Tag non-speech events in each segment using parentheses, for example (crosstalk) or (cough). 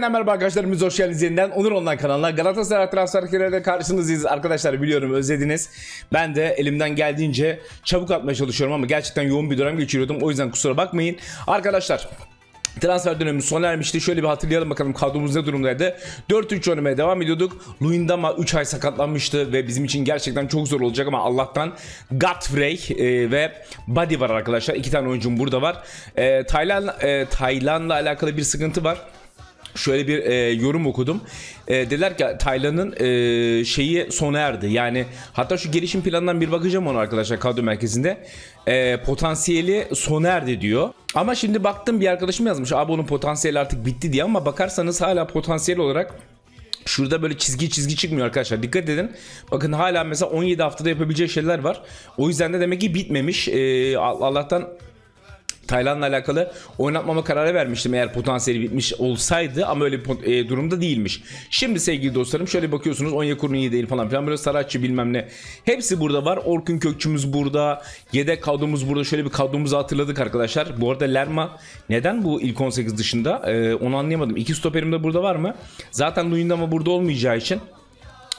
Yeniden merhaba arkadaşlar. Biz hoş geldiniz yeniden. Onur Online kanalına. Galatasaray transferleriyle karşınızdayız. Arkadaşlar biliyorum özlediniz. Ben de elimden geldiğince çabuk atmaya çalışıyorum ama gerçekten yoğun bir dönem geçiriyordum. O yüzden kusura bakmayın. Arkadaşlar Transfer dönemi sona ermişti. Şöyle bir hatırlayalım bakalım kadromuz ne durumdaydı. 4-3 oynamaya devam ediyorduk. Luyendama 3 ay sakatlanmıştı ve bizim için gerçekten çok zor olacak ama Allah'tan Godfrey e, ve Buddy var arkadaşlar. İki tane oyuncum burada var. E, Tayland e, Tayland'la alakalı bir sıkıntı var şöyle bir e, yorum okudum. E, dediler ki Taylan'ın e, şeyi sona erdi. Yani hatta şu gelişim planından bir bakacağım ona arkadaşlar kadro merkezinde. E, potansiyeli sona erdi diyor. Ama şimdi baktım bir arkadaşım yazmış. Abi onun potansiyeli artık bitti diye ama bakarsanız hala potansiyel olarak Şurada böyle çizgi çizgi çıkmıyor arkadaşlar. Dikkat edin. Bakın hala mesela 17 haftada yapabileceği şeyler var. O yüzden de demek ki bitmemiş. Ee, Allah'tan Tayland'la alakalı oynatmama kararı vermiştim eğer potansiyeli bitmiş olsaydı ama öyle bir e, durumda değilmiş. Şimdi sevgili dostlarım şöyle bakıyorsunuz Onyekuru'nun iyi değil falan filan böyle Saratçı bilmem ne. Hepsi burada var. Orkun Kökçümüz burada. Yedek kadromuz burada. Şöyle bir kadromuzu hatırladık arkadaşlar. Bu arada Lerma neden bu ilk 18 dışında ee, onu anlayamadım. İki stoperim de burada var mı? Zaten Luyendama burada olmayacağı için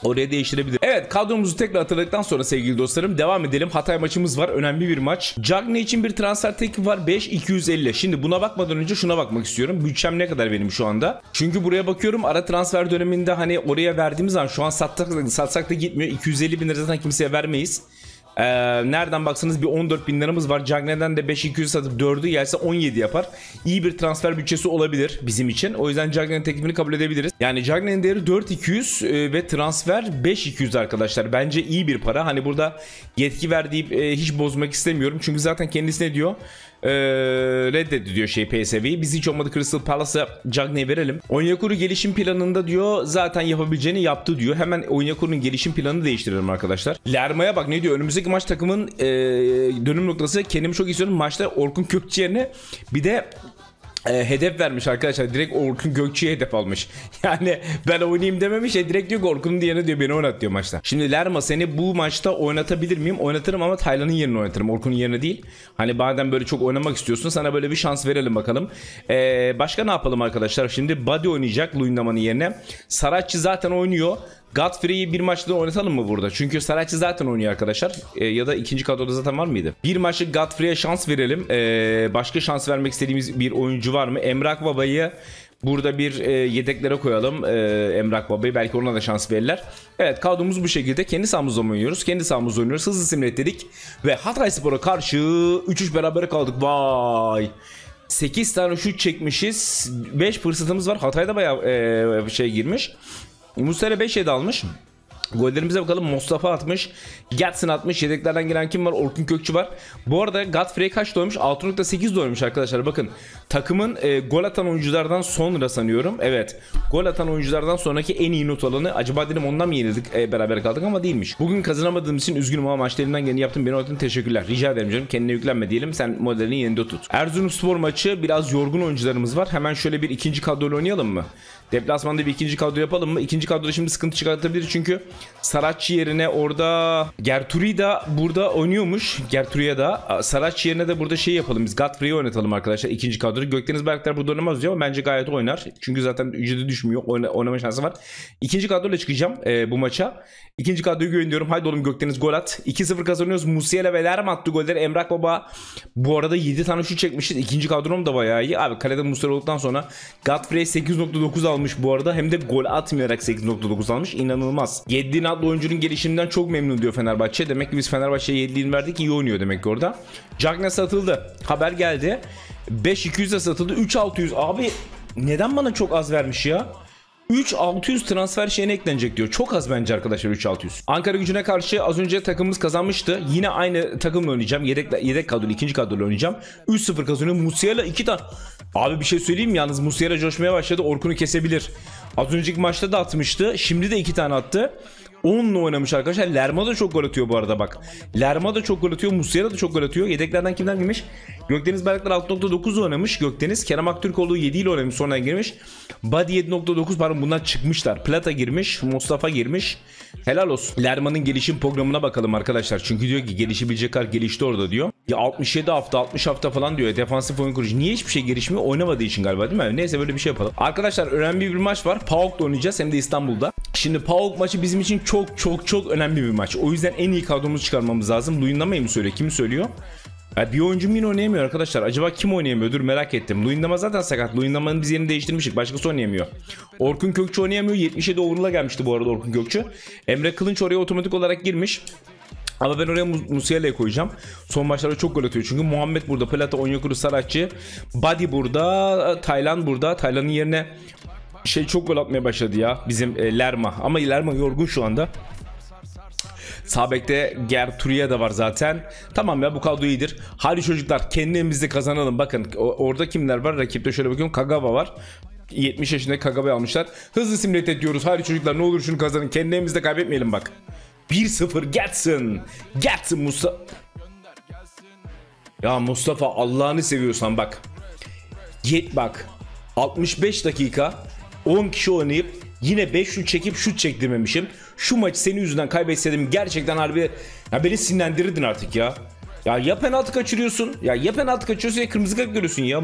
Oraya değiştirebilir. Evet kadromuzu tekrar hatırladıktan sonra sevgili dostlarım devam edelim. Hatay maçımız var. Önemli bir maç. Cagney için bir transfer teklifi var. 5-250. Şimdi buna bakmadan önce şuna bakmak istiyorum. Bütçem ne kadar benim şu anda? Çünkü buraya bakıyorum ara transfer döneminde hani oraya verdiğimiz zaman şu an satsak, satsak da gitmiyor. 250 bin lira zaten kimseye vermeyiz. Ee, nereden baksanız bir 14 bin liramız var. Cagney'den de 5-200 satıp 4'ü gelse 17 yapar. İyi bir transfer bütçesi olabilir bizim için. O yüzden Cagney'in teklifini kabul edebiliriz. Yani Cagney'in değeri 4-200 e, ve transfer 5-200 arkadaşlar. Bence iyi bir para. Hani burada yetki verdiği e, hiç bozmak istemiyorum. Çünkü zaten kendisi ne diyor? E, reddedi diyor şey PSV'yi. Biz hiç olmadı Crystal Palace'a Cagney verelim. Onyekuru gelişim planında diyor zaten yapabileceğini yaptı diyor. Hemen Onyekuru'nun gelişim planını değiştirelim arkadaşlar. Lerma'ya bak ne diyor? Önümüzdeki maç takımın e, dönüm noktası kendimi çok istiyorum. Maçta Orkun Kökçü yerine bir de e, hedef vermiş arkadaşlar. Direkt Orkun Gökçe'ye hedef almış. (laughs) Yani ben oynayayım dememiş ya direkt diyor Orkun'un diyene diyor beni oynat diyor maçta. Şimdi Lerma seni bu maçta oynatabilir miyim? Oynatırım ama Taylan'ın yerine oynatırım. Orkun'un yerine değil. Hani badem böyle çok oynamak istiyorsun sana böyle bir şans verelim bakalım. Ee, başka ne yapalım arkadaşlar? Şimdi Buddy oynayacak Luyendama'nın yerine. Saratçı zaten oynuyor. Godfrey'i bir maçta oynatalım mı burada? Çünkü Saratçı zaten oynuyor arkadaşlar. E, ya da ikinci kadroda zaten var mıydı? Bir maçı Godfrey'e şans verelim. E, başka şans vermek istediğimiz bir oyuncu var mı? Emrak Baba'yı Burada bir e, yedeklere koyalım e, Emrak Baba'yı. Belki ona da şans verirler. Evet kadromuz bu şekilde. Kendi sahamızda oynuyoruz. Kendi sahamızda oynuyoruz. Hızlı simület dedik. Ve Hatay Spor'a karşı 3-3 beraber kaldık. Vay. 8 tane şut çekmişiz. 5 fırsatımız var. Hatay'da bayağı e, şey girmiş. Muslera 5 7 almış. Gollerimize bakalım. Mustafa atmış. Gatsin atmış. Yedeklerden gelen kim var? Orkun Kökçü var. Bu arada Godfrey kaç doymuş? 6.8 doymuş arkadaşlar. Bakın takımın e, gol atan oyunculardan sonra sanıyorum. Evet. Gol atan oyunculardan sonraki en iyi not alanı. Acaba dedim ondan mı yenildik? E, beraber kaldık ama değilmiş. Bugün kazanamadığım için üzgünüm ama maçta elimden geleni yaptım. Beni oynadığın teşekkürler. Rica ederim canım. Kendine yüklenme diyelim. Sen modelini yerinde tut. Erzurumspor maçı biraz yorgun oyuncularımız var. Hemen şöyle bir ikinci kadroyla oynayalım mı? Deplasmanda bir ikinci kadro yapalım mı? İkinci kadroda şimdi sıkıntı çıkartabilir çünkü Saratçı yerine orada Gertrude da burada oynuyormuş. Gertrude'ya da. Saratçı yerine de burada şey yapalım. Biz Godfrey'i oynatalım arkadaşlar. ikinci kadroda. Gökdeniz Berkler burada oynamaz diyor ama bence gayet oynar. Çünkü zaten ücreti düşmüyor. Oyna, oynama şansı var. İkinci kadroyla çıkacağım e, bu maça. İkinci kadroyu güveniyorum. Haydi oğlum Gökdeniz gol at. 2-0 kazanıyoruz. Musiala ve Lerm attı golleri. Emrak Baba bu arada 7 tane şut çekmişiz. İkinci kadrom da bayağı iyi. Abi kalede Musiala olduktan sonra Godfrey 8.9 almış bu arada. Hem de gol atmayarak 8.9 almış. İnanılmaz. 7 adlı oyuncunun gelişiminden çok memnun diyor Fenerbahçe. Demek ki biz Fenerbahçe'ye 7'liğini verdik iyi oynuyor demek ki orada. Cagne satıldı. Haber geldi. 5-200'e satıldı. 3-600. Abi neden bana çok az vermiş ya? 3600 transfer şeyine eklenecek diyor. Çok az bence arkadaşlar 3600. Ankara gücüne karşı az önce takımımız kazanmıştı. Yine aynı takımla oynayacağım. Yedek, yedek kadrolu ikinci kadrolu oynayacağım. 3-0 kazanıyor. Musiala 2 tane. Abi bir şey söyleyeyim mi? Yalnız Musiala coşmaya başladı. Orkun'u kesebilir. Az önceki maçta da atmıştı. Şimdi de 2 tane attı. 10'la oynamış arkadaşlar. Lerma da çok gol atıyor bu arada bak. Lerma da çok gol atıyor. Musiala da çok gol atıyor. Yedeklerden kimden girmiş? Gökdeniz Bayraktar 6.9 oynamış. Gökdeniz. Kerem Aktürkoğlu 7 ile oynamış. Sonradan girmiş. Badi 7.9 pardon bunlar çıkmışlar. Plata girmiş. Mustafa girmiş. Helal olsun. Lerma'nın gelişim programına bakalım arkadaşlar. Çünkü diyor ki gelişebilecek kadar gelişti orada diyor. Ya 67 hafta 60 hafta falan diyor. Defansif oyun kurucu. Niye hiçbir şey gelişmiyor? Oynamadığı için galiba değil mi? Neyse böyle bir şey yapalım. Arkadaşlar önemli bir maç var. PAOK'la oynayacağız hem de İstanbul'da. Şimdi PAOK maçı bizim için çok çok çok önemli bir maç. O yüzden en iyi kadromuzu çıkarmamız lazım. Luyendama'yı mı söylüyor? Kim söylüyor? Ya bir oyuncum yine oynayamıyor arkadaşlar. Acaba kim oynayamıyor? Dur merak ettim. Luyendama zaten sakat. Luyendama'nın biz yerini değiştirmiştik. Başkası oynayamıyor. Orkun Kökçü oynayamıyor. 77 overall'a gelmişti bu arada Orkun Kökçü. Emre Kılınç oraya otomatik olarak girmiş. Ama ben oraya Musiala'ya koyacağım. Son maçlarda çok gol atıyor. Çünkü Muhammed burada, Plata, Onyekuru, Saratçı, Badi burada, Taylan burada. Taylan'ın yerine şey çok gol atmaya başladı ya bizim e, Lerma. Ama Lerma yorgun şu anda. Sabek'te Gertruya da var zaten. Tamam ya bu kadro iyidir. Hadi çocuklar kendi kazanalım. Bakın orada kimler var? Rakipte şöyle bakıyorum. Kagawa var. 70 yaşında Kagawa'yı almışlar. Hızlı simület ediyoruz. Hadi çocuklar ne olur şunu kazanın. Kendi evimizde kaybetmeyelim bak. 1-0 Getsin. Getsin Mustafa. Ya Mustafa Allah'ını seviyorsan bak. Yet bak. 65 dakika 10 kişi oynayıp yine 5 şut çekip şut çektirmemişim. Şu maçı senin yüzünden kaybetseydim gerçekten harbi ya beni sinirlendirirdin artık ya. Ya ya penaltı kaçırıyorsun ya ya penaltı kaçırıyorsun ya kırmızı kart görüyorsun ya.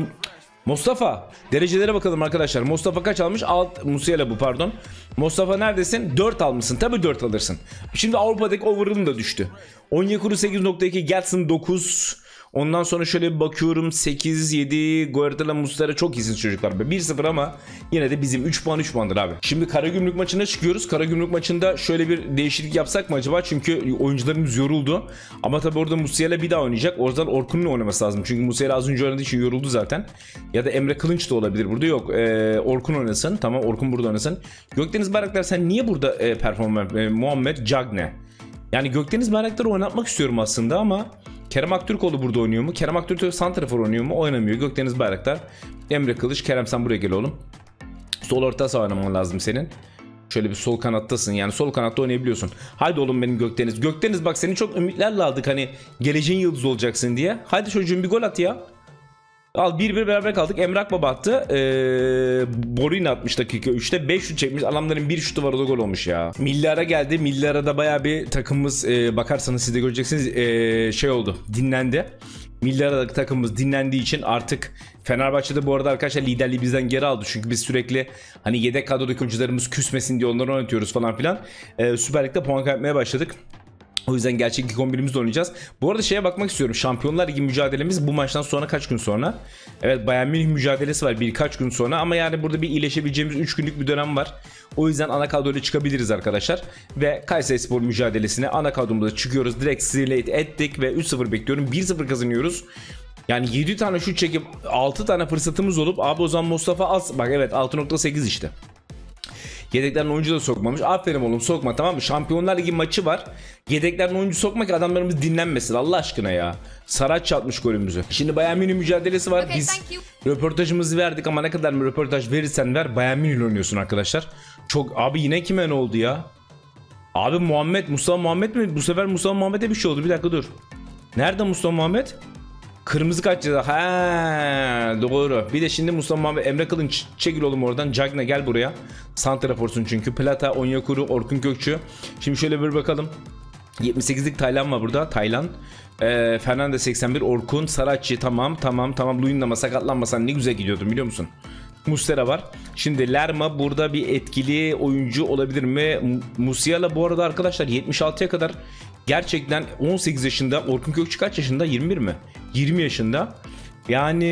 Mustafa derecelere bakalım arkadaşlar. Mustafa kaç almış? Alt Musiala bu pardon. Mustafa neredesin? 4 almışsın. Tabii 4 alırsın. Şimdi Avrupa'daki overall'ın da düştü. Onyekuru 8.2, Gelson 9, Ondan sonra şöyle bir bakıyorum 8 7 Guardiola Muslera çok iyisiniz çocuklar. 1-0 ama yine de bizim 3 puan 3 puandır abi. Şimdi Karagümrük maçına çıkıyoruz. Karagümrük maçında şöyle bir değişiklik yapsak mı acaba? Çünkü oyuncularımız yoruldu. Ama tabii orada Musiala bir daha oynayacak. Oradan Orkun'un oynaması lazım. Çünkü Musiala az önce oynadığı için yoruldu zaten. Ya da Emre Kılınç da olabilir burada. Yok. Ee, Orkun oynasın. Tamam Orkun burada oynasın. Gökdeniz Bayraktar sen niye burada e, performans e, Muhammed Cagne? Yani Gökdeniz Bayraktar'ı oynatmak istiyorum aslında ama Kerem Aktürkoğlu burada oynuyor mu? Kerem Aktürkoğlu Santrafor oynuyor mu? Oynamıyor. Gökdeniz Bayraktar. Emre Kılıç. Kerem sen buraya gel oğlum. Sol orta saha oynaman lazım senin. Şöyle bir sol kanattasın yani sol kanatta oynayabiliyorsun. Haydi oğlum benim Gökdeniz. Gökdeniz bak seni çok ümitlerle aldık hani geleceğin yıldız olacaksın diye. Haydi çocuğum bir gol at ya. Al 1-1 beraber kaldık. Emrak Baba attı. Ee, Borin atmış dakika 3'te. 5 şut çekmiş. Adamların bir şutu var o da gol olmuş ya. Milli geldi. Milli arada baya bir takımımız e, bakarsanız siz de göreceksiniz e, şey oldu. Dinlendi. Milli aradaki takımımız dinlendiği için artık Fenerbahçe'de bu arada arkadaşlar liderliği bizden geri aldı. Çünkü biz sürekli hani yedek kadrodaki oyuncularımız küsmesin diye onları oynatıyoruz falan filan. Ee, Süper Lig'de puan kaybetmeye başladık. O yüzden gerçek ilk 11'imizle oynayacağız. Bu arada şeye bakmak istiyorum. Şampiyonlar Ligi mücadelemiz bu maçtan sonra kaç gün sonra? Evet Bayern Münih mücadelesi var birkaç gün sonra ama yani burada bir iyileşebileceğimiz 3 günlük bir dönem var. O yüzden ana kadroyla çıkabiliriz arkadaşlar. Ve Kayseri Spor mücadelesine ana kadromuzda çıkıyoruz. Direkt slate ettik ve 3-0 bekliyorum. 1-0 kazanıyoruz. Yani 7 tane şut çekip 6 tane fırsatımız olup abi o zaman Mustafa az. Bak evet 6.8 işte. Yedeklerden oyuncu da sokmamış. Aferin oğlum sokma tamam mı? Şampiyonlar Ligi maçı var. Yedeklerden oyuncu sokma ki adamlarımız dinlenmesin Allah aşkına ya. Saraç çatmış golümüzü. Şimdi Bayern Münih mücadelesi var. Okay, Biz röportajımızı verdik ama ne kadar mı röportaj verirsen ver Bayern Münih oynuyorsun arkadaşlar. Çok abi yine kime ne oldu ya? Abi Muhammed, Mustafa Muhammed mi? Bu sefer Mustafa Muhammed'e bir şey oldu. Bir dakika dur. Nerede Mustafa Muhammed? Kırmızı kart ceza. Ha doğru. Bir de şimdi Mustafa Muhammed Emre Kılınç çekil oğlum oradan. Cagne gel buraya. Santraforsun çünkü. Plata, Onyekuru, Orkun Kökçü. Şimdi şöyle bir bakalım. 78'lik Taylan var burada. Taylan. Ee, Fernandez 81. Orkun. Saratçı tamam tamam tamam. Luyendama sakatlanmasan ne güzel gidiyordun biliyor musun? Mustera var. Şimdi Lerma burada bir etkili oyuncu olabilir mi? Musiala bu arada arkadaşlar 76'ya kadar gerçekten 18 yaşında. Orkun Kökçü kaç yaşında? 21 mi? 20 yaşında. Yani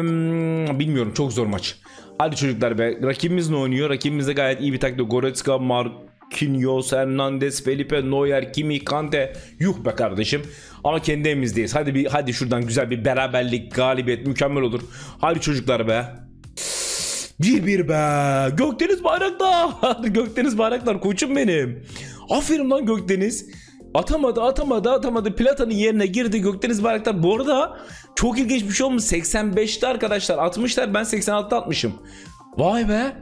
hmm, bilmiyorum çok zor maç. Hadi çocuklar be. Rakibimiz ne oynuyor? Rakibimiz de gayet iyi bir taktik. Goretzka, Marquinhos, Hernandez, Felipe, Neuer, Kimi, Kante. Yuh be kardeşim. Ama kendi evimizdeyiz. Hadi bir hadi şuradan güzel bir beraberlik, galibiyet mükemmel olur. Hadi çocuklar be. Bir bir be. Gökdeniz Bayraktar. (laughs) Gökdeniz Bayraktar koçum benim. Aferin lan Gökdeniz. Atamadı atamadı atamadı. Plata'nın yerine girdi Gökdeniz Bayraktar. Bu arada çok ilginç bir şey olmuş. 85'te arkadaşlar 60'lar ben 86'da atmışım. Vay be.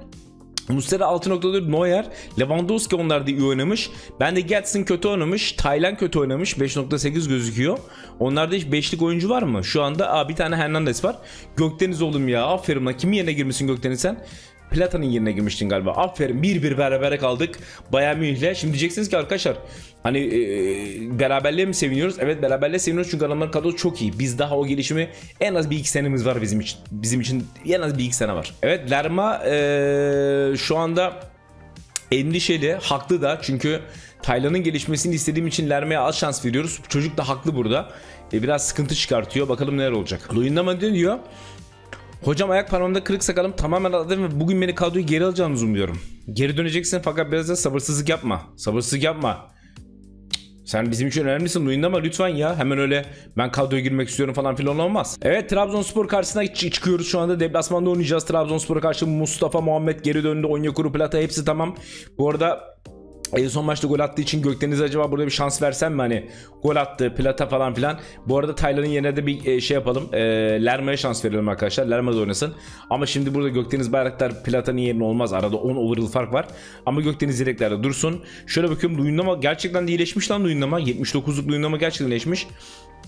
Muslera 6.4 Neuer, Lewandowski onlar da iyi oynamış. Ben de Getson kötü oynamış, Taylan kötü oynamış. 5.8 gözüküyor. Onlarda hiç 5'lik oyuncu var mı? Şu anda aa, bir tane Hernandez var. Gökdeniz oğlum ya. Aferin lan. Kimin yerine girmişsin Gökdeniz sen? Plata'nın yerine girmiştin galiba. Aferin. Bir bir berabere kaldık. Bayern Münih'le. Şimdi diyeceksiniz ki arkadaşlar hani e, beraberliğe mi seviniyoruz? Evet beraberliğe seviniyoruz çünkü adamların kadrosu çok iyi. Biz daha o gelişimi en az bir iki senemiz var bizim için. Bizim için en az bir iki sene var. Evet Lerma e, şu anda endişeli. Haklı da çünkü Taylan'ın gelişmesini istediğim için Lerma'ya az şans veriyoruz. Çocuk da haklı burada. E, biraz sıkıntı çıkartıyor. Bakalım neler olacak. Luyendama diyor. Hocam ayak parmağımda kırık sakalım tamamen atladım ve bugün beni kadroyu geri alacağınızı umuyorum. Geri döneceksin fakat biraz da sabırsızlık yapma. Sabırsızlık yapma. Sen bizim için önemlisin Luyendama ama lütfen ya. Hemen öyle ben kadroya girmek istiyorum falan filan olmaz. Evet Trabzonspor karşısına çı- çıkıyoruz şu anda. Deplasmanda oynayacağız. Trabzonspor'a karşı Mustafa Muhammed geri döndü. Onyekuru Plata hepsi tamam. Bu arada en son maçta gol attığı için Gökdeniz acaba burada bir şans versem mi hani gol attı Plata falan filan. Bu arada Taylan'ın yerine de bir e, şey yapalım. E, Lerma'ya şans verelim arkadaşlar. Lerma da oynasın. Ama şimdi burada Gökdeniz Bayraktar Plata'nın yerine olmaz. Arada 10 overall fark var. Ama Gökdeniz yedeklerde dursun. Şöyle bakıyorum Luyendama gerçekten de iyileşmiş lan Luyendama. 79'luk Luyendama gerçekten iyileşmiş.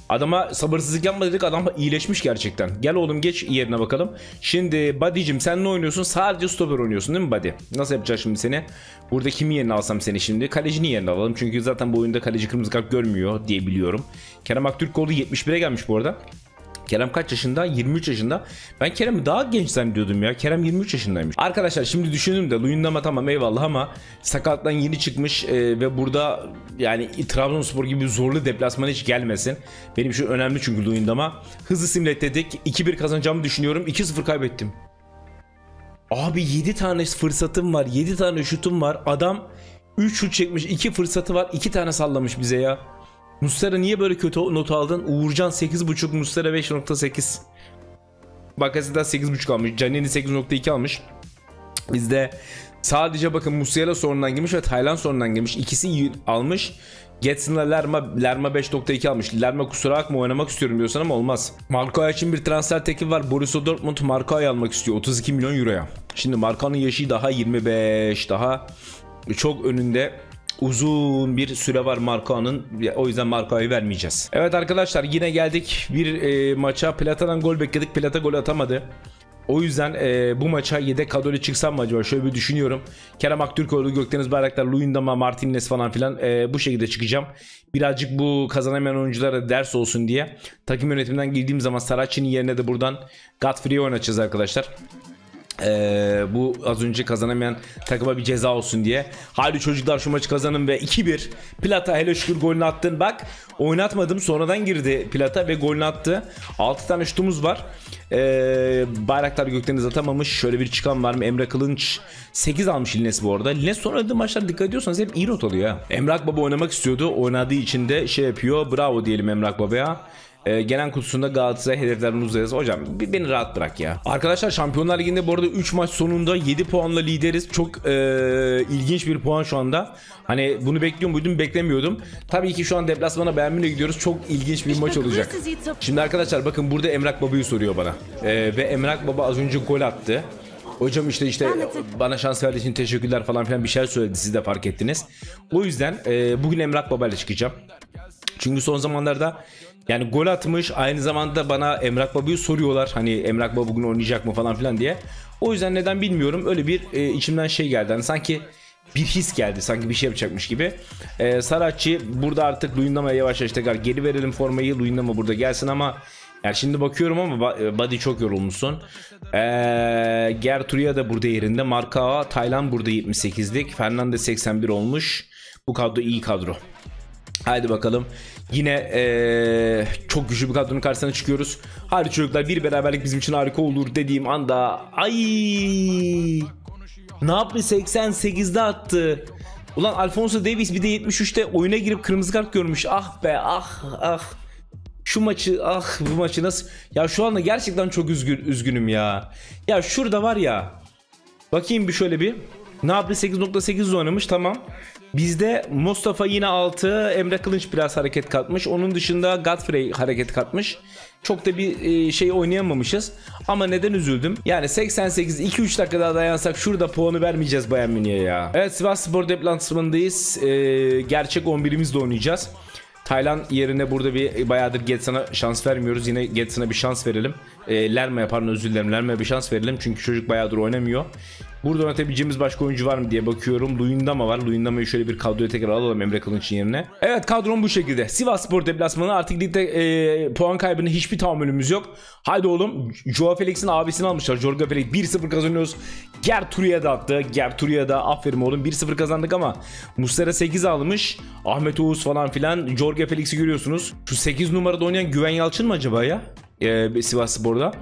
Adama sabırsızlık yapma dedik adam iyileşmiş gerçekten. Gel oğlum geç yerine bakalım. Şimdi Buddy'cim sen ne oynuyorsun? Sadece stopper oynuyorsun değil mi Buddy? Nasıl yapacağız şimdi seni? Burada kimi yerine alsam seni şimdi? Kalecinin yerine alalım. Çünkü zaten bu oyunda kaleci kırmızı kart görmüyor diye biliyorum. Kerem Aktürkoğlu 71'e gelmiş bu arada. Kerem kaç yaşında? 23 yaşında. Ben Kerem'i daha genç zannediyordum ya. Kerem 23 yaşındaymış. Arkadaşlar şimdi düşündüm de Luyendama tamam eyvallah ama sakattan yeni çıkmış e, ve burada yani Trabzonspor gibi zorlu deplasmana hiç gelmesin. Benim için önemli çünkü Luyendama. Hızlı simletledik. 2-1 kazanacağımı düşünüyorum. 2-0 kaybettim. Abi 7 tane fırsatım var. 7 tane şutum var. Adam 3 şut çekmiş. 2 fırsatı var. 2 tane sallamış bize ya. Mustera niye böyle kötü not aldın? Uğurcan 8.5, Mustera 5.8. Bakasita 8.5 almış. Canini 8.2 almış. Bizde sadece bakın Musiala sonundan girmiş ve Taylan sonundan girmiş. İkisi almış. Getson'la Lerma, Lerma 5.2 almış. Lerma kusura bakma oynamak istiyorum diyorsan ama olmaz. Marco için bir transfer teklifi var. Borussia Dortmund Marco'yu almak istiyor 32 milyon euroya. Şimdi Marco'nun yaşı daha 25 daha çok önünde uzun bir süre var Marco'nun. O yüzden Marco'yu vermeyeceğiz. Evet arkadaşlar yine geldik bir e, maça. Plata'dan gol bekledik. Plata gol atamadı. O yüzden e, bu maça yedek kadroyla çıksam mı acaba? Şöyle bir düşünüyorum. Kerem Aktürkoğlu, Gökdeniz Bayraktar, Luyendama, Martinez falan filan e, bu şekilde çıkacağım. Birazcık bu kazanamayan oyunculara ders olsun diye. Takım yönetiminden girdiğim zaman Saracchi'nin yerine de buradan Godfrey'i oynatacağız arkadaşlar. Ee, bu az önce kazanamayan takıma bir ceza olsun diye. Hadi çocuklar şu maçı kazanın ve 2-1. Plata hele şükür golünü attın. Bak oynatmadım sonradan girdi Plata ve golünü attı. 6 tane şutumuz var. Ee, Bayraktar Gökdeniz atamamış. Şöyle bir çıkan var mı? Emre Kılınç 8 almış Lines bu arada. Lines son maçlar dikkat ediyorsanız hep iyi not alıyor. Emrak Baba oynamak istiyordu. Oynadığı için de şey yapıyor. Bravo diyelim Emrak Baba'ya. E, gelen kutusunda Galatasaray hedeflerden uzayız. Hocam bir beni rahat bırak ya. Arkadaşlar Şampiyonlar Ligi'nde bu arada 3 maç sonunda 7 puanla lideriz. Çok e, ilginç bir puan şu anda. Hani bunu bekliyor muydum? Beklemiyordum. Tabii ki şu an deplasmana Münih'e gidiyoruz. Çok ilginç bir maç olacak. Şimdi arkadaşlar bakın burada Emrak Baba'yı soruyor bana. E, ve Emrak Baba az önce gol attı. Hocam işte işte bana şans verdiği için teşekkürler falan filan bir şeyler söyledi siz de fark ettiniz. O yüzden e, bugün Emrak Baba ile çıkacağım. Çünkü son zamanlarda yani gol atmış aynı zamanda bana Emrak Baba'yı soruyorlar. Hani Emrak Baba bugün oynayacak mı falan filan diye. O yüzden neden bilmiyorum öyle bir e, içimden şey geldi. Hani sanki bir his geldi sanki bir şey yapacakmış gibi. E, Saratçı burada artık Luyendama'ya yavaş yavaş tekrar geri verelim formayı. Luyendama burada gelsin ama yani şimdi bakıyorum ama Body çok yorulmuşsun. Ee, Gertruya da burada yerinde. Marka Taylan burada 78'lik. Fernandez 81 olmuş. Bu kadro iyi kadro. Haydi bakalım. Yine ee, çok güçlü bir kadronun karşısına çıkıyoruz. Hadi çocuklar bir beraberlik bizim için harika olur dediğim anda ay yaptı 88'de attı. Ulan Alfonso Davis bir de 73'te oyuna girip kırmızı kart görmüş. Ah be ah ah. Şu maçı ah bu maçı nasıl ya şu anda gerçekten çok üzgün üzgünüm ya. Ya şurada var ya. Bakayım bir şöyle bir. Yaptı 8.8 oynamış tamam. Bizde Mustafa yine 6, Emre Kılınç biraz hareket katmış. Onun dışında Godfrey hareket katmış. çok da bir e, şey oynayamamışız. Ama neden üzüldüm? Yani 88 2-3 dakika daha dayansak şurada puanı vermeyeceğiz Bayern Münih'e ya. Evet Sivas Spor deplasmanındayız. E, gerçek 11'imizle oynayacağız. Taylan yerine burada bir bayağıdır Getson'a şans vermiyoruz. Yine Getson'a bir şans verelim. E, Lerma'ya pardon özür dilerim. Lerma'ya bir şans verelim. Çünkü çocuk bayağıdır oynamıyor. Burada oynatabileceğimiz başka oyuncu var mı diye bakıyorum. Luyendama var. Luyendama'yı şöyle bir kadroya tekrar alalım Emre Kılınç'ın yerine. Evet kadrom bu şekilde. Sivas Spor deplasmanı artık ligde e, puan kaybına hiçbir tahammülümüz yok. Haydi oğlum. Joao Felix'in abisini almışlar. Jorge Felix 1-0 kazanıyoruz. Gertruya da attı. Gertruya da aferin oğlum 1-0 kazandık ama Muslera 8 almış. Ahmet Oğuz falan filan. Jorge Felix'i görüyorsunuz. Şu 8 numarada oynayan Güven Yalçın mı acaba ya? Ee, Sivas Spor'da.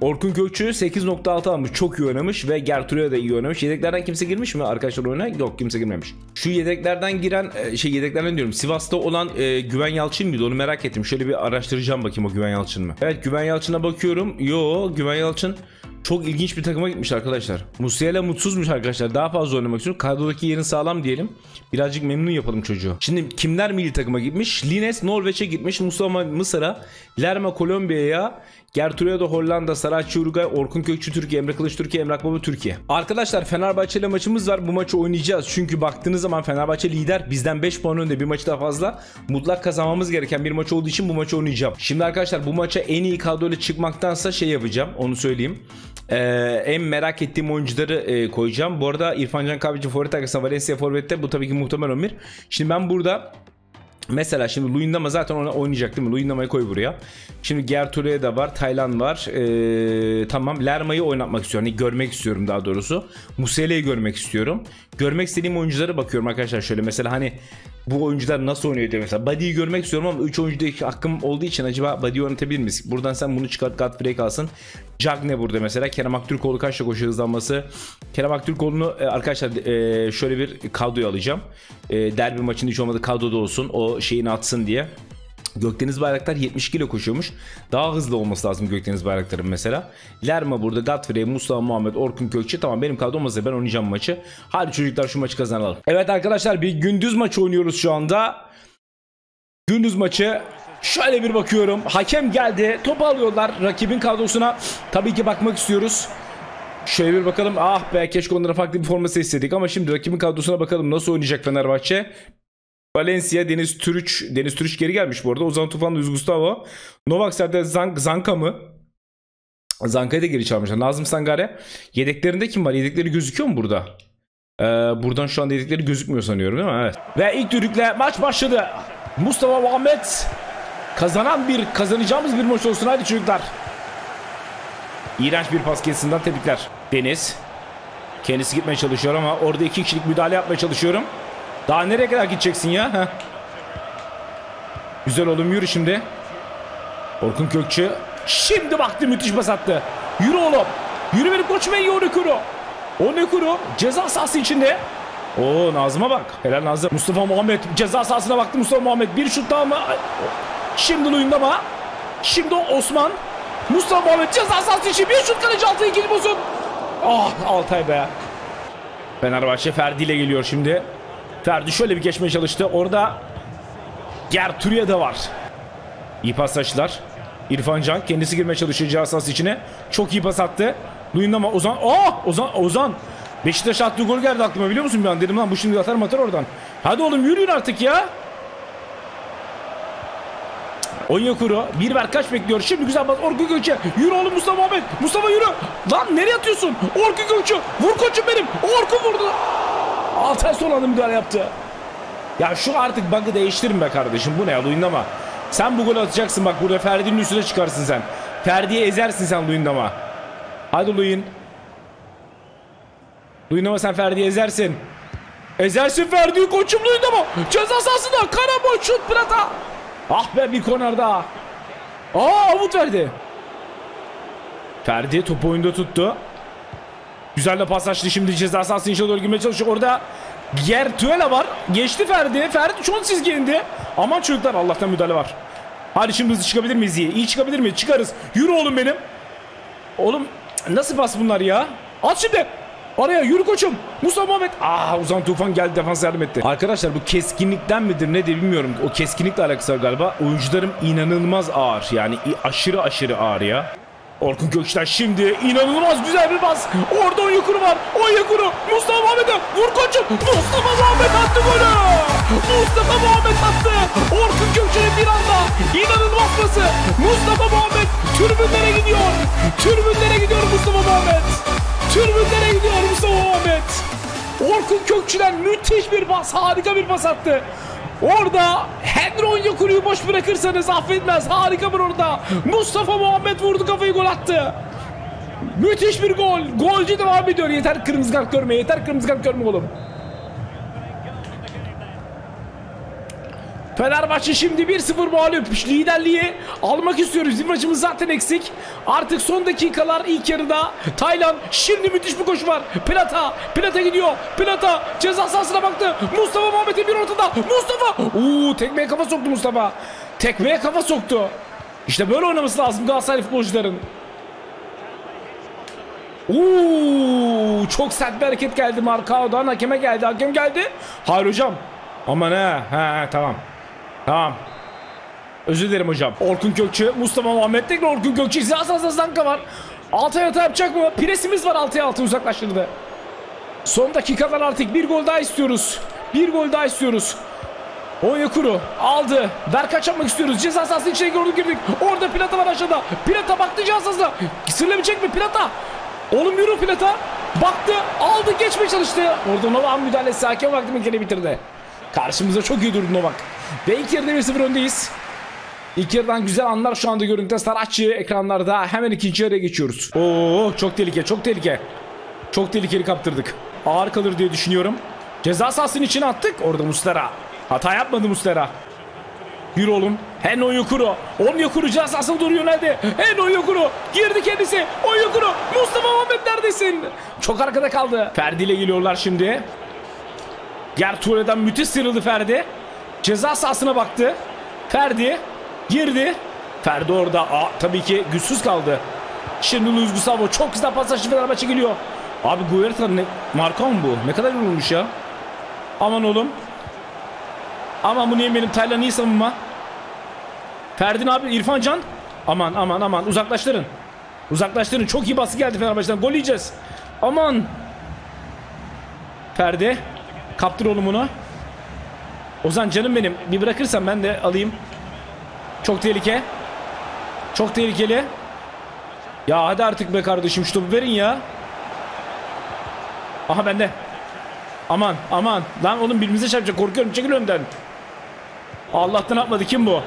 Orkun Kökçü 8.6 almış. Çok iyi oynamış ve Gertruya da iyi oynamış. Yedeklerden kimse girmiş mi arkadaşlar oyuna? Yok kimse girmemiş. Şu yedeklerden giren e, şey yedeklerden diyorum. Sivas'ta olan e, Güven Yalçın mıydı? Onu merak ettim. Şöyle bir araştıracağım bakayım o Güven Yalçın mı? Evet Güven Yalçın'a bakıyorum. Yo Güven Yalçın çok ilginç bir takıma gitmiş arkadaşlar. Musiala mutsuzmuş arkadaşlar. Daha fazla oynamak istiyor. Kadrodaki yerin sağlam diyelim. Birazcık memnun yapalım çocuğu. Şimdi kimler milli takıma gitmiş? Lines Norveç'e gitmiş. Mustafa Mısır'a. Lerma Kolombiya'ya. Gertrude Hollanda, Saratçı Uruguay, Orkun Kökçü Türkiye, Emre Kılıç Türkiye, Emrak Baba Türkiye. Arkadaşlar Fenerbahçe ile maçımız var. Bu maçı oynayacağız. Çünkü baktığınız zaman Fenerbahçe lider. Bizden 5 puan önde bir maçı daha fazla. Mutlak kazanmamız gereken bir maç olduğu için bu maçı oynayacağım. Şimdi arkadaşlar bu maça en iyi kadroyla çıkmaktansa şey yapacağım. Onu söyleyeyim. Ee, en merak ettiğim oyuncuları e, koyacağım. Bu arada İrfan Can Kahveci Forvet arkasında Valencia Forvet'te. Bu tabii ki muhtemel 11. Şimdi ben burada Mesela şimdi Luyendama zaten ona oynayacak değil mi? Luyendama'yı koy buraya. Şimdi Gertrude da var. Taylan var. Ee, tamam. Lerma'yı oynatmak istiyorum. Yani görmek istiyorum daha doğrusu. Musele'yi görmek istiyorum. Görmek istediğim oyunculara bakıyorum arkadaşlar. Şöyle mesela hani bu oyuncular nasıl oynuyor diye mesela. Body'yi görmek istiyorum ama 3 oyuncuda hakkım olduğu için acaba Body'yi oynatabilir miyiz? Buradan sen bunu çıkart Godfrey kalsın. Cagne burada mesela. Kerem Aktürkoğlu kaçta koşu hızlanması. Kerem Aktürkoğlu'nu e, arkadaşlar e, şöyle bir kadroya alacağım. E, derbi maçında hiç olmadı kadroda olsun. O şeyini atsın diye. Gökdeniz Bayraktar 72 ile koşuyormuş. Daha hızlı olması lazım Gökdeniz Bayraktar'ın mesela. Lerma burada, Godfrey, Mustafa Muhammed, Orkun Kökçü. Tamam benim kadrom hazır. Ben oynayacağım maçı. Hadi çocuklar şu maçı kazanalım. Evet arkadaşlar bir gündüz maçı oynuyoruz şu anda. Gündüz maçı. Şöyle bir bakıyorum. Hakem geldi. Topu alıyorlar rakibin kadrosuna. Tabii ki bakmak istiyoruz. Şöyle bir bakalım. Ah be keşke onlara farklı bir forması istedik ama şimdi rakibin kadrosuna bakalım nasıl oynayacak Fenerbahçe. Valencia, Deniz Türüç. Deniz Türüç geri gelmiş bu arada. Ozan Tufan, Luis Gustavo. Novak Serdar Zank, Zanka mı? Zanka'yı da geri çağırmışlar. Nazım Sangare. Yedeklerinde kim var? Yedekleri gözüküyor mu burada? Ee, buradan şu anda yedekleri gözükmüyor sanıyorum değil mi? Evet. Ve ilk düdükle maç başladı. Mustafa Muhammed kazanan bir, kazanacağımız bir maç olsun. Hadi çocuklar. İğrenç bir pas kesinden tebrikler. Deniz. Kendisi gitmeye çalışıyor ama orada iki kişilik müdahale yapmaya çalışıyorum. Daha nereye kadar gideceksin ya? Heh. Güzel oğlum yürü şimdi. Orkun Kökçü. Şimdi baktı müthiş pas attı. Yürü oğlum. Yürü benim koçum en iyi Onekuru. Onekuru ceza sahası içinde. Oo Nazım'a bak. Helal Nazım. Mustafa Muhammed ceza sahasına baktı Mustafa Muhammed. Bir şut daha mı? Şimdi Luyendama. Şimdi Osman. Mustafa Muhammed ceza sahası için bir şut kaleci altı ikili pozisyon. Ah Altay be. Fenerbahçe Ferdi ile geliyor şimdi. Ferdi şöyle bir geçmeye çalıştı. Orada Gertruya da var. İyi pas açtılar. İrfan Can kendisi girmeye çalışıyor cihazsız içine. Çok iyi pas attı. Luyendama Ozan. Oh! Ozan Ozan. Beşiktaş attığı gol geldi aklıma biliyor musun bir an dedim lan bu şimdi atar mı atar oradan. Hadi oğlum yürüyün artık ya. Onyekuru bir ver kaç bekliyor. Şimdi güzel bas Orkun Gökçe. Yürü oğlum Mustafa Muhammed. Mustafa yürü. Lan nereye atıyorsun? Orkun Gökçe. Vur koçum benim. Orkun vurdu. Altay son anda müdahale yaptı. Ya şu artık bug'ı değiştirin be kardeşim. Bu ne ya Luyendama. Sen bu golü atacaksın bak burada Ferdi'nin üstüne çıkarsın sen. Ferdi'ye ezersin sen Luyendama. Hadi Luyin. Luyendama sen Ferdi'ye ezersin. Ezersin Ferdi'yi koçum Luyendama. Ceza sahasında karambol şut Plata. Ah be bir korner daha. Aa avut verdi. Ferdi topu oyunda tuttu. Güzel de pas açtı şimdi ceza sahasının içine doğru girmeye çalışıyor. Orada Gertuela var. Geçti Ferdi. Ferdi çok çizgi indi. Aman çocuklar Allah'tan müdahale var. Hadi şimdi hızlı çıkabilir miyiz iyi? İyi çıkabilir miyiz? Çıkarız. Yürü oğlum benim. Oğlum nasıl pas bunlar ya? At şimdi. Araya yürü koçum. Mustafa Muhammed. Aa Ozan Tufan geldi defans yardım etti. Arkadaşlar bu keskinlikten midir nedir bilmiyorum. O keskinlikle alakası galiba. Oyuncularım inanılmaz ağır. Yani aşırı aşırı ağır ya. Orkun Kökçüler şimdi inanılmaz güzel bir pas. Orada Onyekuru var. Onyekuru Mustafa Muhammed'e vur koçum. Mustafa Muhammed attı golü. Mustafa Muhammed attı. Orkun Kökçü'nün bir anda inanılmaz pası. Mustafa Muhammed türbünlere gidiyor. Türbünlere gidiyor Mustafa Muhammed. Türbünlere gidiyor Mustafa Muhammed. Orkun Kökçü'den müthiş bir pas. Harika bir pas attı. Orada Henry Onyekuru'yu boş bırakırsanız affetmez. Harika bir orada. Mustafa Muhammed vurdu kafayı gol attı. Müthiş bir gol. Golcü devam ediyor. Yeter kırmızı kart görme. Yeter kırmızı kart görme oğlum. Fenerbahçe şimdi 1-0 mağlup. Liderliği almak istiyoruz. Maçımız zaten eksik. Artık son dakikalar ilk yarıda. Taylan şimdi müthiş bir koşu var. Plata. Plata gidiyor. Plata ceza sahasına baktı. Mustafa Muhammed'in bir ortada. Mustafa. Uuu tekmeye kafa soktu Mustafa. Tekmeye kafa soktu. İşte böyle oynaması lazım Galatasaray futbolcuların. Uuu çok sert bir hareket geldi Markao'dan hakeme geldi hakem geldi. Hayır hocam. Aman he he tamam. Tamam. Özür dilerim hocam. Orkun Kökçü, Mustafa Muhammed tekrar Orkun Kökçü. Ziyas Azaz Zanka var. Altay hata yapacak mı? Presimiz var Altay altı uzaklaştırdı. Son dakikalar artık bir gol daha istiyoruz. Bir gol daha istiyoruz. Onyekuru aldı. Berkaç yapmak istiyoruz. Ceza sahası içine gördük girdik. Orada Plata var aşağıda. Plata baktı ceza sahasına. Sırlamayacak mı Plata? Oğlum yürü Plata. Baktı aldı geçmeye çalıştı. Orada Novak'ın müdahalesi hakem vakti bir kere bitirdi. Karşımıza çok iyi durdu Novak. Ve ilk yarıda 1-0 öndeyiz. İlk yarıdan güzel anlar şu anda görüntüde. Saratçı ekranlarda hemen ikinci yarıya geçiyoruz. Oo çok tehlike çok tehlike. Çok tehlikeli kaptırdık. Ağır kalır diye düşünüyorum. Ceza sahasının içine attık. Orada Mustera. Hata yapmadı Mustera. Yürü oğlum. Hen Onyekuru. Onyekuru ceza sahasına doğru yöneldi. Hen Onyekuru. Girdi kendisi. Onyekuru. Mustafa Muhammed neredesin? Çok arkada kaldı. Ferdi ile geliyorlar şimdi. Gerture'den müthiş sıyrıldı Ferdi. Ceza sahasına baktı. Ferdi girdi. Ferdi orada Aa, tabii ki güçsüz kaldı. Şimdi Luis Gustavo çok güzel pasajlı Fenerbahçe geliyor. Abi Guerta ne marka mı bu? Ne kadar yorulmuş ya. Aman oğlum. Aman bu niye benim Taylan iyi savunma. Ferdin abi İrfan Can. Aman aman aman uzaklaştırın. Uzaklaştırın. Çok iyi bası geldi Fenerbahçe'den. Gol yiyeceğiz. Aman. Ferdi. Kaptır oğlum onu. Ozan canım benim. Bir bırakırsan ben de alayım. Çok tehlike. Çok tehlikeli. Ya hadi artık be kardeşim şu topu verin ya. Aha bende. Aman aman. Lan oğlum birbirimize çarpacak. Korkuyorum. Çekil önden. Allah'tan atmadı. Kim bu?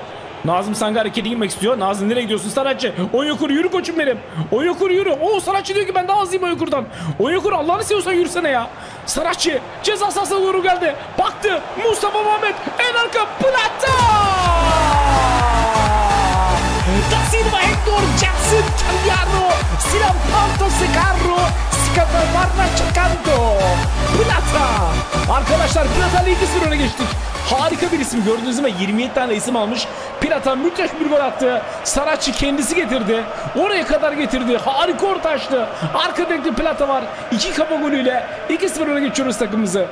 Nazım Sangı harekete gitmek istiyor. Nazım nereye gidiyorsun Saratçı? Onyokur yürü koçum benim. Onyokur yürü. O Saratçı diyor ki ben daha hızlıyım Onyokur'dan. Onyokur Allah'ını seviyorsan yürüsene ya. Saratçı ceza sahasına doğru geldi. Baktı. Mustafa Muhammed en arka Plata. Da Silva Hector Jackson Italiano Sinan Panto Secarro Scatavarna Çakanto Plata Arkadaşlar Plata 2-0 öne geçtik Harika bir isim gördüğünüz gibi 27 tane isim almış Plata müthiş bir gol attı Saratçı kendisi getirdi Oraya kadar getirdi harika orta açtı Arka bekli Plata var 2 kapa golüyle 2-0 öne geçiyoruz takımımızı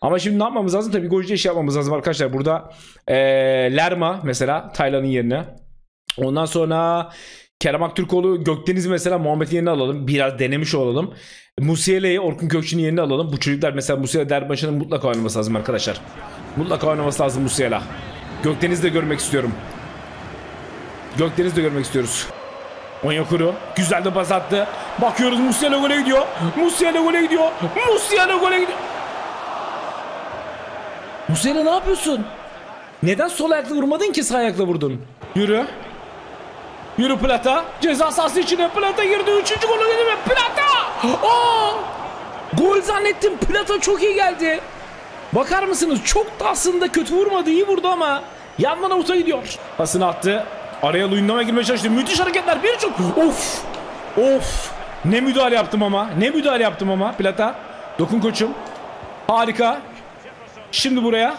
ama şimdi ne yapmamız lazım? Tabii golcü iş yapmamız lazım arkadaşlar. Burada ee, Lerma mesela Taylan'ın yerine. Ondan sonra Kerem Aktürkoğlu Gökdeniz mesela Muhammed'in yerine alalım. Biraz denemiş olalım. Musiele'yi Orkun Kökçü'nün yerine alalım. Bu çocuklar mesela Musiele derbi maçının mutlaka oynaması lazım arkadaşlar. Mutlaka oynaması lazım Musiele. Gökdeniz de görmek istiyorum. Gökdeniz de görmek istiyoruz. Onyekuru güzel de pas attı. Bakıyoruz Musiele gole gidiyor. Musiele gole gidiyor. Musiele gole gidiyor. Musiele ne yapıyorsun? Neden sol ayakla vurmadın ki sağ ayakla vurdun? Yürü. Yürü Plata. Ceza sahası içine Plata girdi. Üçüncü golü geldi mi? Plata! Aa! Gol zannettim. Plata çok iyi geldi. Bakar mısınız? Çok da aslında kötü vurmadı. iyi vurdu ama yandan avuta gidiyor. Pasını attı. Araya Luyendam'a girmeye çalıştı. Müthiş hareketler. Bir çok. Of! Of! Ne müdahale yaptım ama. Ne müdahale yaptım ama. Plata. Dokun koçum. Harika. Şimdi buraya.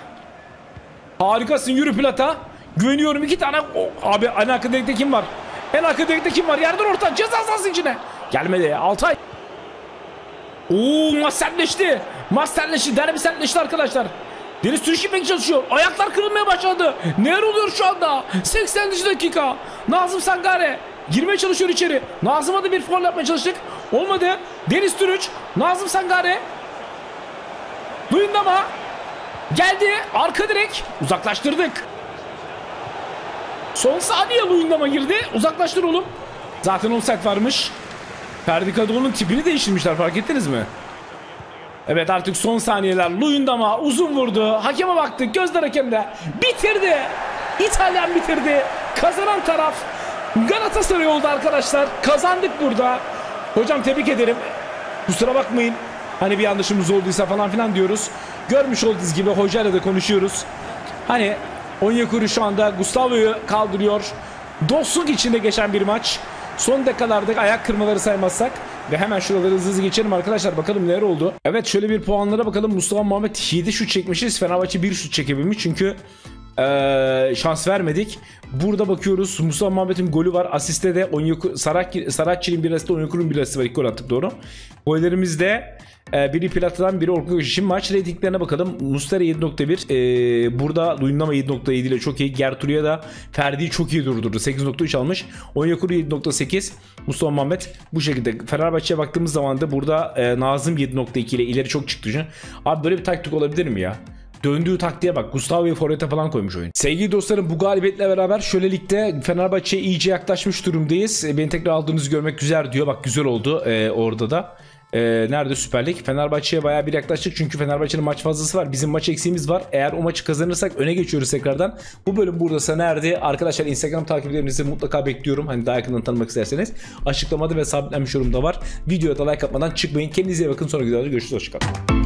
Harikasın yürü Plata. Güveniyorum iki tane. Oh, abi en arka kim var? En arka kim var? Yerden orta ceza sahası içine. Gelmedi Altay. Oo. Maç sertleşti. Derbi sertleşti arkadaşlar. Deniz Türk gitmeye çalışıyor. Ayaklar kırılmaya başladı. Neler oluyor şu anda? 80. dakika. Nazım Sangare girmeye çalışıyor içeri. Nazım'a da bir foul yapmaya çalıştık. Olmadı. Deniz Türüç, Nazım Sangare. Duyundama. Geldi. Arka direk. Uzaklaştırdık. Son saniye Luyendama girdi. Uzaklaştır oğlum. Zaten offside varmış. Ferdi Kadıoğlu'nun tipini değiştirmişler fark ettiniz mi? Evet artık son saniyeler. Luyendama uzun vurdu. Hakeme baktık. Gözler hakemde. Bitirdi. İtalyan bitirdi. Kazanan taraf Galatasaray oldu arkadaşlar. Kazandık burada. Hocam tebrik ederim. Kusura bakmayın. Hani bir yanlışımız olduysa falan filan diyoruz. Görmüş olduğunuz gibi hocayla da konuşuyoruz. Hani Onyekuru şu anda Gustavo'yu kaldırıyor. Dostluk içinde geçen bir maç. Son dakikalarda ayak kırmaları saymazsak ve hemen şuraları hızlı hızlı geçelim arkadaşlar bakalım neler oldu. Evet şöyle bir puanlara bakalım. Mustafa Muhammed 7 şut çekmişiz. Fenerbahçe 1 şut çekebilmiş çünkü eee, şans vermedik. Burada bakıyoruz Mustafa Muhammed'in golü var. Asiste de Onyekuru, Sarak, Saratçı'nın bir asisti Onyekuru'nun bir asisti var. İlk gol attık doğru. Gollerimizde e, biri Plata'dan biri Orkun Köşkü. Şimdi maç reytinglerine bakalım. Mustera 7.1. E, burada Luyendama 7.7 ile çok iyi. Gertruya da Ferdi'yi çok iyi durdurdu. 8.3 almış. Onyekuru 7.8. Mustafa Muhammed bu şekilde. Fenerbahçe'ye baktığımız zaman da burada e, Nazım 7.2 ile ileri çok çıktı. şu. Abi böyle bir taktik olabilir mi ya? Döndüğü taktiğe bak. Gustavo'yu forvete falan koymuş oyun. Sevgili dostlarım bu galibiyetle beraber şöyle ligde Fenerbahçe'ye iyice yaklaşmış durumdayız. E, Beni tekrar aldığınızı görmek güzel diyor. Bak güzel oldu e, orada da. E, nerede Süper Lig? Fenerbahçe'ye bayağı bir yaklaştık çünkü Fenerbahçe'nin maç fazlası var. Bizim maç eksiğimiz var. Eğer o maçı kazanırsak öne geçiyoruz tekrardan. Bu bölüm burada sona erdi. Arkadaşlar Instagram takiplerinizi mutlaka bekliyorum. Hani daha yakından tanımak isterseniz. Açıklamada ve sabitlenmiş yorumda var. Videoya da like atmadan çıkmayın. Kendinize iyi bakın. Sonraki videoda görüşürüz. Hoşçakalın.